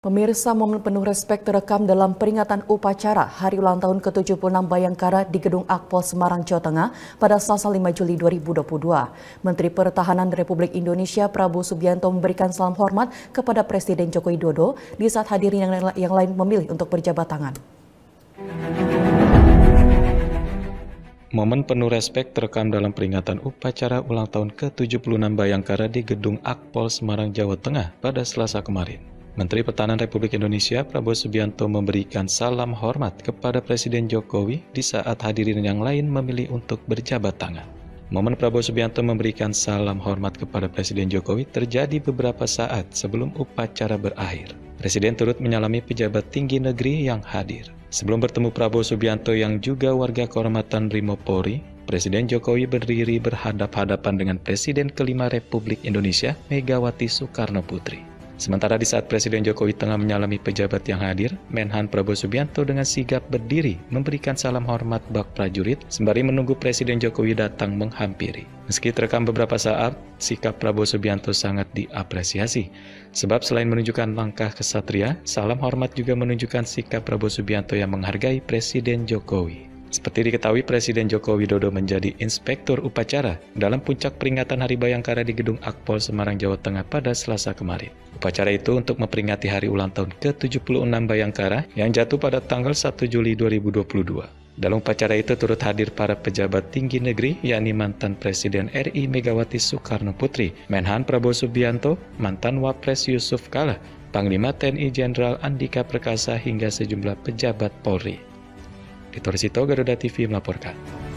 Pemirsa momen penuh respek terekam dalam peringatan upacara Hari Ulang Tahun ke-76 Bayangkara di Gedung Akpol Semarang, Jawa Tengah pada Selasa 5 Juli 2022. Menteri Pertahanan Republik Indonesia Prabowo Subianto memberikan salam hormat kepada Presiden Joko Widodo di saat hadirin yang, yang lain memilih untuk berjabat tangan. Momen penuh respek terekam dalam peringatan upacara ulang tahun ke-76 Bayangkara di Gedung Akpol Semarang, Jawa Tengah pada Selasa kemarin. Menteri Pertahanan Republik Indonesia Prabowo Subianto memberikan salam hormat kepada Presiden Jokowi di saat hadirin yang lain memilih untuk berjabat tangan. Momen Prabowo Subianto memberikan salam hormat kepada Presiden Jokowi terjadi beberapa saat sebelum upacara berakhir. Presiden turut menyalami pejabat tinggi negeri yang hadir. Sebelum bertemu Prabowo Subianto yang juga warga kehormatan Polri, Presiden Jokowi berdiri berhadap-hadapan dengan Presiden kelima Republik Indonesia, Megawati Soekarno Putri. Sementara di saat Presiden Jokowi tengah menyalami pejabat yang hadir, Menhan Prabowo Subianto dengan sigap berdiri memberikan salam hormat bak prajurit sembari menunggu Presiden Jokowi datang menghampiri. Meski terekam beberapa saat, sikap Prabowo Subianto sangat diapresiasi. Sebab selain menunjukkan langkah kesatria, salam hormat juga menunjukkan sikap Prabowo Subianto yang menghargai Presiden Jokowi. Seperti diketahui, Presiden Joko Widodo menjadi inspektur upacara dalam puncak peringatan Hari Bayangkara di Gedung Akpol Semarang, Jawa Tengah pada Selasa kemarin. Upacara itu untuk memperingati hari ulang tahun ke-76 Bayangkara yang jatuh pada tanggal 1 Juli 2022. Dalam upacara itu turut hadir para pejabat tinggi negeri, yakni mantan Presiden RI Megawati Soekarno Putri, Menhan Prabowo Subianto, mantan Wapres Yusuf Kala, Panglima TNI Jenderal Andika Perkasa hingga sejumlah pejabat Polri. Dito Risito, Garuda TV melaporkan.